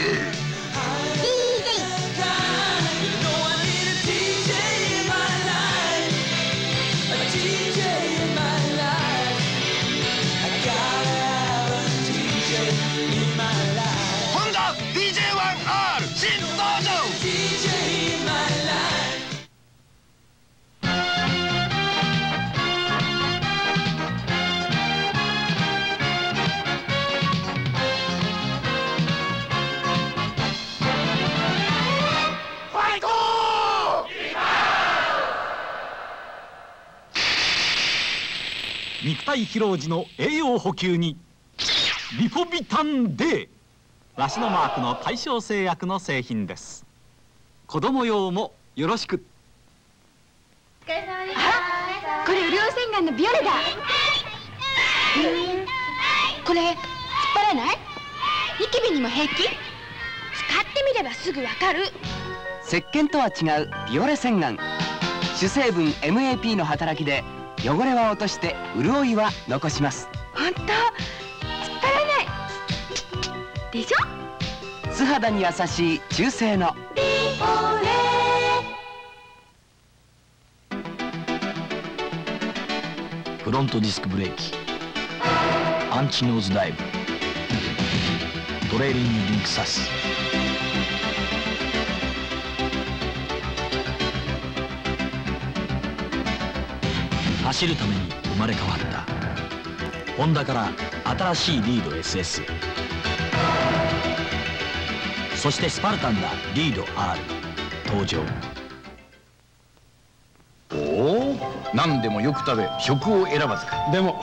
Danger. 肉体疲労時の栄養補給に。リポビタン D わしのマークの大正製薬の製品です。子供用もよろしく。あこれ潤洗顔のビオレだ。これ突っ張らない？ニキビにも平気？使ってみればすぐわかる。石鹸とは違うビオレ洗顔。主成分 MAP の働きで汚れは落として潤いは残します。本当？突っ張らない。でしょ？素肌に優しい中性の。ビオレフロントディスクブレーキ。アンチノーズダイブ。トレーリングリンクサス走るために生まれ変わった。ホンダから新しいリード SS そしてスパルタンなリード R 登場。おお何でもよく食べ食を選ばずか。でも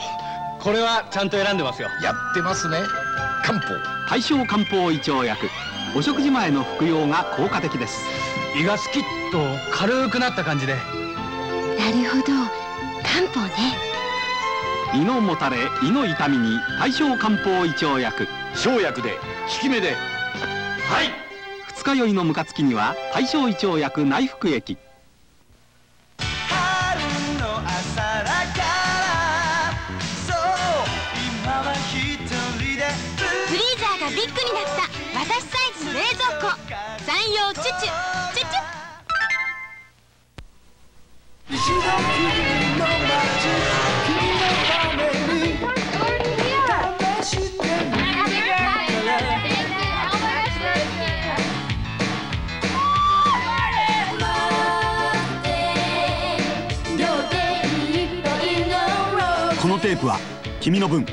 これはちゃんと選んでますよ。やってますね。漢方。大正漢方胃腸薬お食事前の服用が効果的です。胃がスキッと軽くなった感じで。なるほど漢方ね。胃のもたれ胃の痛みに大正漢方胃腸薬。生薬で効き目で。はい。二日酔いのムカつきには大正胃腸薬内服液。フリーザーがビッグになった。私サイズの冷蔵庫。山陽チュチュテープは君の分。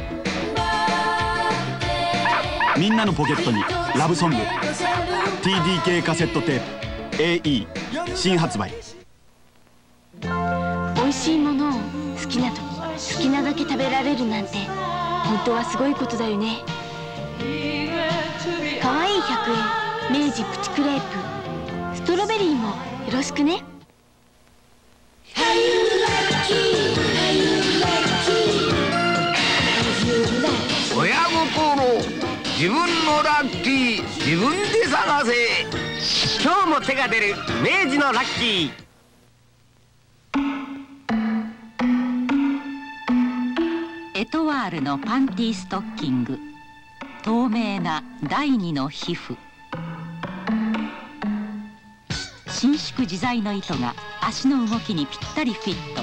みんなのポケットにラブソング TDK カセットテープ AE 新発売。美味しいものを好きな時好きなだけ食べられるなんて本当はすごいことだよね。かわいい100円明治プチクレープ。ストロベリーもよろしくね。自分で探せ。今日も手が出る。明治のラッキー。エトワールのパンティストッキング。透明な第二の皮膚。伸縮自在の糸が足の動きにぴったりフィット。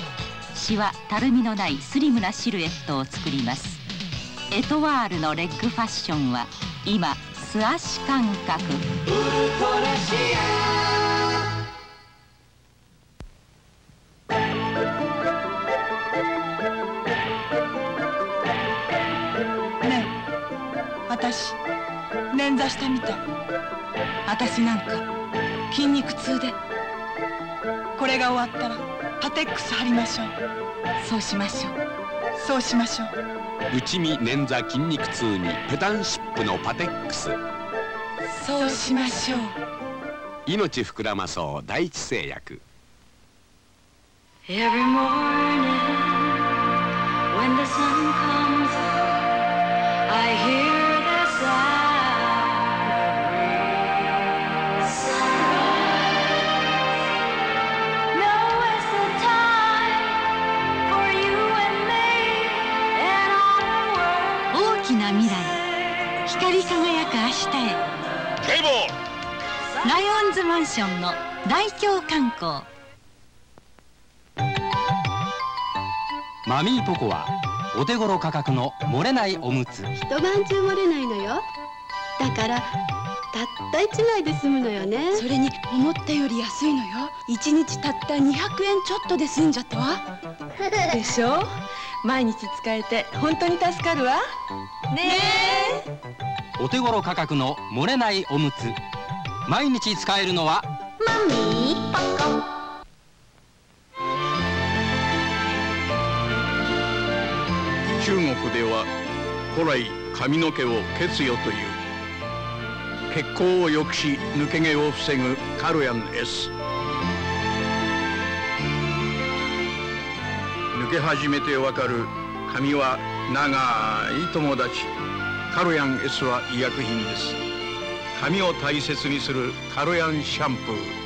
シワたるみのないスリムなシルエットを作ります。エトワールのレッグファッションは今素足感覚。ねえ私捻挫したみた。い私なんか筋肉痛で。これが終わったらパテックス貼りましょう。そうしましょう。そうしましょう。内身捻挫筋肉痛にペタンシップのパテックス。そうしましょう。命膨らまそう第一製薬 Every morning when the sun comes up, I hear きな未来。光り輝く明日へ。ライオンズマンションの代表観光。マミーポコはお手頃価格の漏れないおむつ。一晩中漏れないのよ。だからたった1枚で済むのよね。それに思ったより安いのよ。1日たった200円ちょっとで済んじゃったわ。でしょ？毎日使えて本当に助かるわねお手頃価格の漏れないおむつ。毎日使えるのはマミーポコ。中国では古来髪の毛を血よという。血行を良くし抜け毛を防ぐカロヤン S 抜け始めてわかる髪は長い友達。カロヤン S は医薬品です。髪を大切にするカロヤンシャンプー。